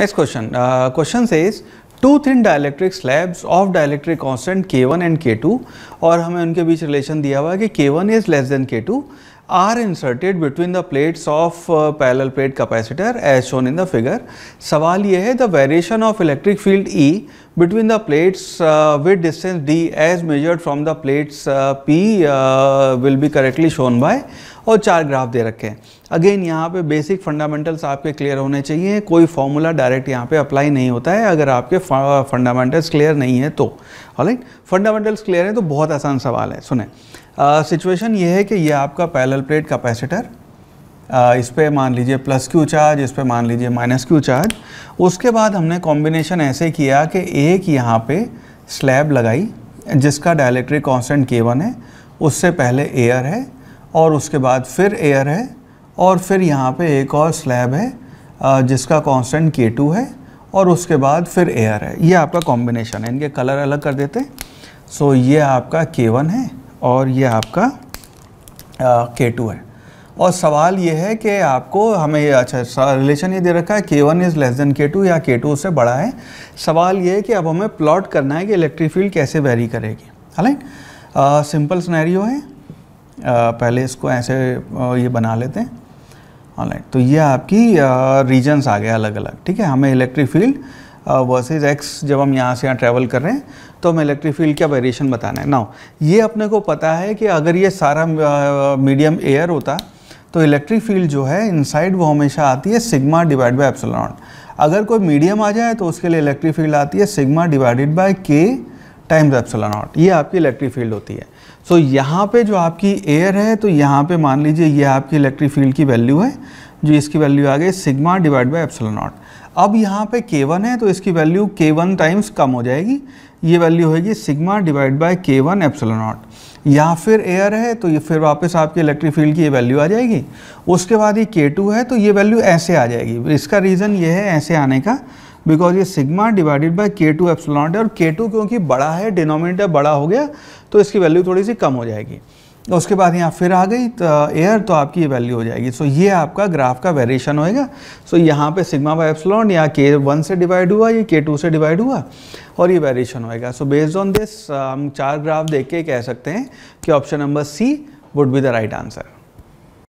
Next question. Uh, question says two thin dielectric slabs of dielectric constant K1 and K2 और हमें उनके बीच relation दिया हुआ है कि K1 is less than K2 are inserted between the plates of parallel plate capacitor as shown in the figure सवाल ये है the variation of electric field E between the plates with distance D as measured from the plates P will be correctly shown by और चार graph दे रखे हैं। Again यहाँ पे basic fundamentals आपके क्लियर होने चाहिए, कोई फॉर्मूला डायरेक्ट यहाँ पे अप्लाई नहीं होता है, अगर आपके फंडामेंटल्स क्लियर uh, नहीं है तो। ऑल फंडामेंटल्स क्लियर हैं तो बहुत आसान सवाल है, सुने। सिचुएशन ये है कि ये आपका पैरेलल प्लेट कैपेसिटर इस पर मान लीजिए प्लस क्यू चार्ज इस पर मान लीजिए माइनस क्यू चार्ज उसके बाद हमने कॉम्बिनेशन ऐसे किया कि एक यहाँ पे स्लैब लगाई, जिसका डायलेक्ट्रिक कांस्टेंट के वन है, उससे पहले एयर है, और उसके बाद फिर एयर है, और फिर यहाँ पे एक और स्लैब है जिसका कांस्टेंट के टू है, और उसके बाद फिर एयर है। ये आपका कॉम्बिनेशन है। इनके कलर अलग कर देते सो ये आपका के वन है। और ये आपका के टू है। और सवाल ये है कि आपको हमें अच्छा रिलेशन ये दे रखा है K one is less than K two या के टू उससे बड़ा है। सवाल ये है कि अब हमें प्लॉट करना है कि इलेक्ट्रिक फ़ील्ड कैसे वेरी करेगी। हालाँकि सिंपल स्नैरियो है। आ, पहले इसको ऐसे ये बना लेते हैं। ऑनलाइन तो ये आपकी रीजन्स आ गए अलग अलग ठीक है? हमें इलेक्ट्रिक फ़ील्ड वर्सेज एक्स जब हम यहाँ से यहाँ ट्रैवल कर रहे हैं तो हमें इलेक्ट्रिक फ़ील्ड का वेरिएशन बताना है? नाउ ये अपने को पता है कि अगर ये सारा मीडियम एयर होता तो इलेक्ट्रिक फ़ील्ड जो है इनसाइड वो हमेशा आती है सिग्मा डिवाइड बाई एप्सिलॉन अगर कोई मीडियम आ जाए तो उसके लिए इलेक्ट्रिक फ़ील्ड आती है sigma divided by K times epsilon naught ये आपकी इलेक्ट्रिक फ़ील्ड होती है. सो so, यहाँ पे जो आपकी एयर है तो यहाँ पे मान लीजिए ये आपकी इलेक्ट्रिक फ़ील्ड की वैल्यू है जो इसकी वैल्यू आ गई sigma divide by epsilon naught अब यहाँ पे के वन है तो इसकी वैल्यू के वन टाइम्स कम हो जाएगी। ये वैल्यू होगी sigma divide by K one epsilon naught या फिर एयर है तो ये फिर वापस आपके इलेक्ट्रिक फ़ील्ड की ये वैल्यू आ जाएगी। उसके बाद ये के टू है तो ये वैल्यू ऐसे आ जाएगी। इसका रीज़न ये है ऐसे आने का बिकॉज़ ये sigma divided by K two epsilon है, और के टू क्योंकि बड़ा है डिनोमिनेटर बड़ा हो गया तो इसकी वैल्यू थोड़ी सी कम हो जाएगी। उसके बाद यहाँ फिर आ गई तो एयर तो आपकी ये वैल्यू हो जाएगी। सो ये आपका ग्राफ का वेरिएशन होएगा। सो यहाँ पे सिग्मा बाय एप्सलॉन या के वन से डिवाइड हुआ, या के टू से डिवाइड हुआ, और ये वेरिएशन होएगा। सो बेस्ड ऑन दिस हम चार ग्राफ देख के कह सकते हैं कि option number C would be the right answer